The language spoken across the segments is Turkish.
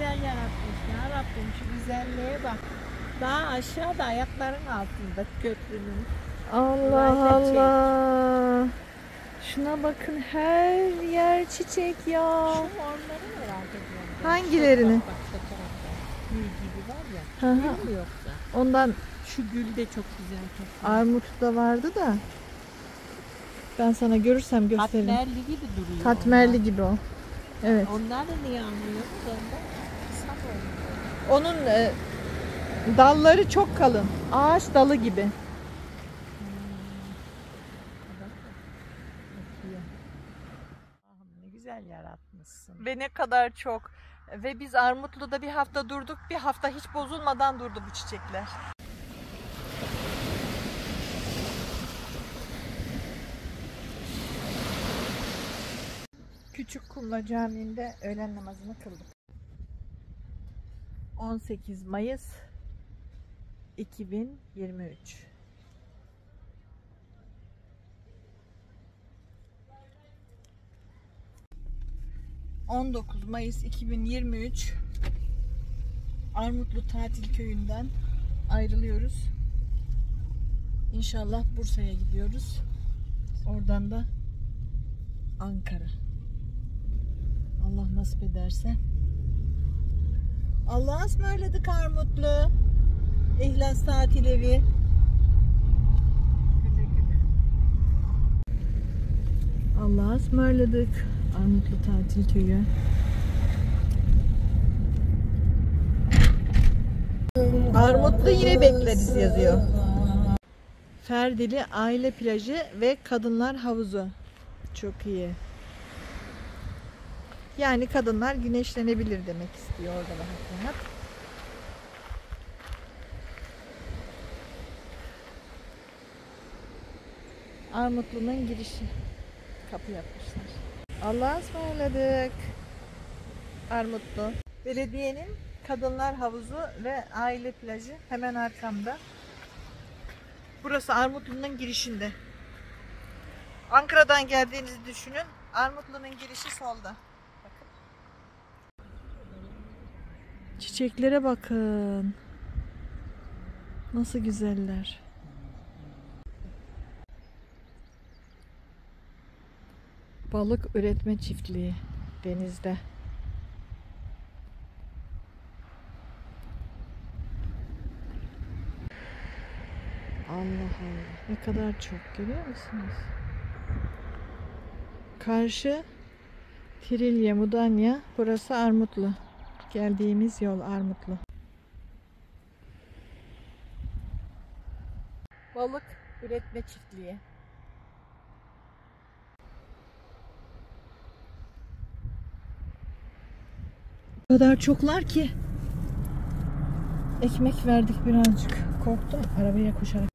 güzel yaratmış ya Rabbim şu güzelliğe bak. Daha aşağıda ayakların altında köprünün. Allah. Allah. Şuna bakın her yer çiçek ya. Şu onları merak ediyorum. ben. Hangilerini? Bak, bak şu tarafta. Gül gibi var ya. Hı hı. Gül mü yoksa? Ondan Şu gül de çok güzel. Çok armut da vardı da. Ben sana görürsem gösteririm. Katmerli gibi duruyor. Katmerli gibi o. Evet. Onlar, onlar da niye almıyor? Onda kısa boylu. Onun e, dalları çok kalın. Ağaç dalı gibi. Ne güzel yaratmışsın. Ve ne kadar çok. Ve biz Armutlu'da bir hafta durduk. Bir hafta hiç bozulmadan durdu bu çiçekler. Küçük Kumla Camii'nde öğlen namazını kıldık. 18 Mayıs 2023 19 Mayıs 2023 Armutlu Tatil Köyü'nden ayrılıyoruz. İnşallah Bursa'ya gidiyoruz. Oradan da Ankara. Allah nasip ederse. Allah'a ısmarladık Armutlu. İhlas Tatil Evi. Allah'a ısmarladık. Armutlu Tatil Köyü. Armutlu yine bekleriz yazıyor. Ferdili aile plajı ve kadınlar havuzu. Çok iyi. Yani kadınlar güneşlenebilir demek istiyor orada rahat rahat. Armutlu'nun girişi. Kapı yapmışlar. Allah'a ısmarladık. Armutlu. Belediyenin kadınlar havuzu ve aile plajı hemen arkamda. Burası Armutlu'nun girişinde. Ankara'dan geldiğinizi düşünün. Armutlu'nun girişi solda. Çiçeklere bakın. Nasıl güzeller. Balık üretme çiftliği denizde. Allah Allah. Ne kadar çok görüyor musunuz? Karşı Trilye, Mudanya. Burası Armutlu. Geldiğimiz yol Armutlu. Balık üretme çiftliği. O kadar çoklar ki. Ekmek verdik birazcık. Korktum arabaya koşarak.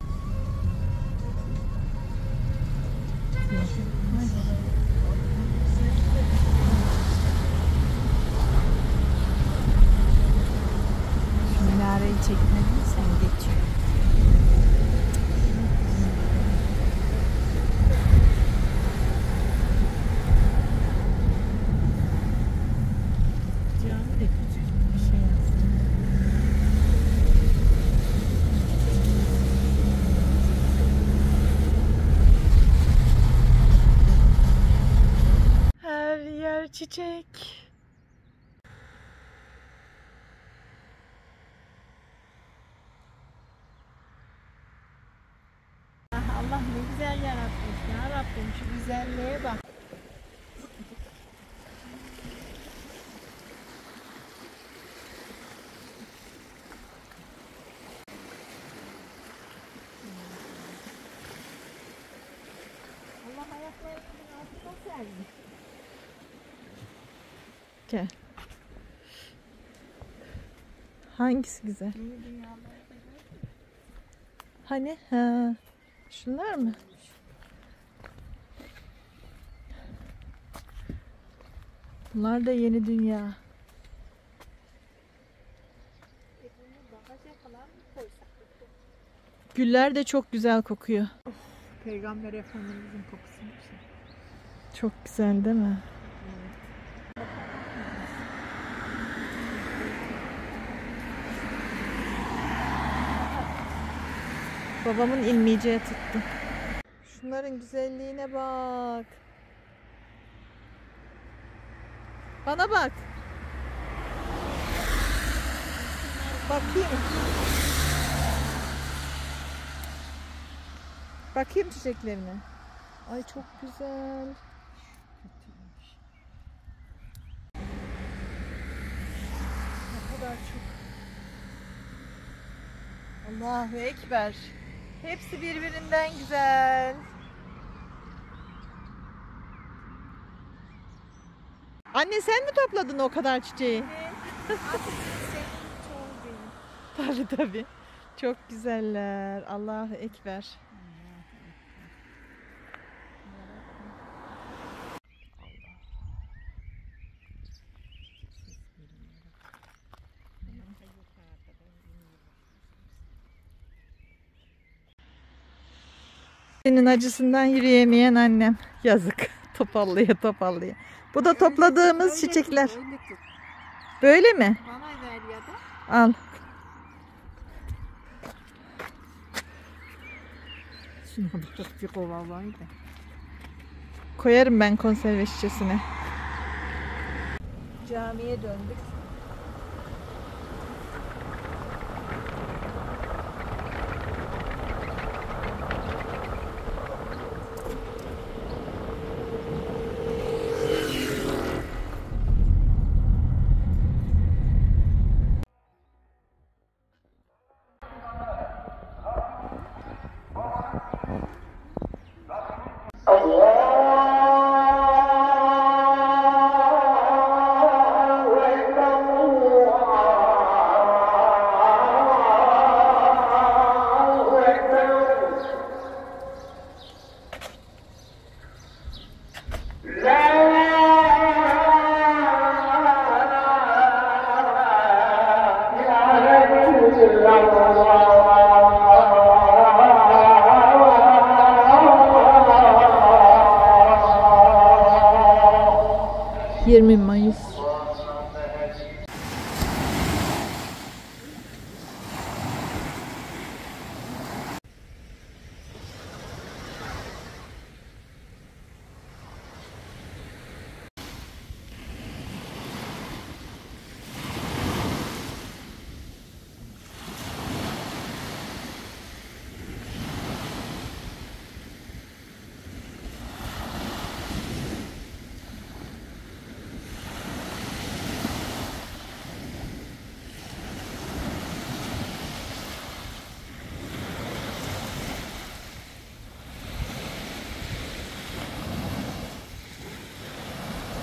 Şu minareyi çekmedin sen geçiyor. Şey. Her yer çiçek. Ah, Allah ne güzel yaratmış ya Rabbim şu güzelliğe bak. Allah ayaklarının altına sermiş. Gel. Hangisi güzel? Hani? Ha. Şunlar mı? Bunlar da yeni dünya. Güller de çok güzel kokuyor. Peygamber Efendimizin kokusunu. Çok güzel değil mi? Babamın ilmeyeceği tuttu. Şunların güzelliğine bak. Bana bak. Bakayım. Bakayım çiçeklerine. Ay çok güzel. Kadar çok. Allahu Ekber. Hepsi birbirinden güzel. Anne sen mi topladın o kadar çiçeği? Tabii tabii. Çok güzeller. Allahu Ekber. Senin acısından yürüyemeyen annem. Yazık. Topallaya topallaya. Bu da topladığımız çiçekler. Öyle tut. Böyle mi? Bana ver ya da. Al. Şuna bak bir kova vardı. Koyarım ben konserve şişesine. Camiye döndük.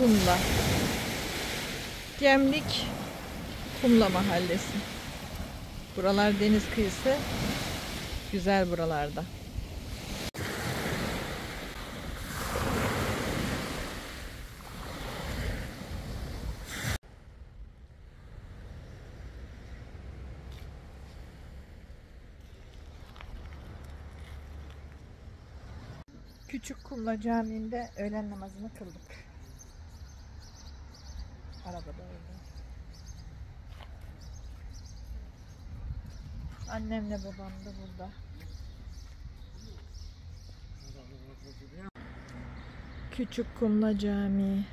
Kumla. Gemlik Kumla Mahallesi. Buralar deniz kıyısı. Güzel buralarda. Küçük Kumla Camii'nde öğlen namazını kıldık. Arabada öyle. Annemle babam da burada. Küçük Kumla Camii.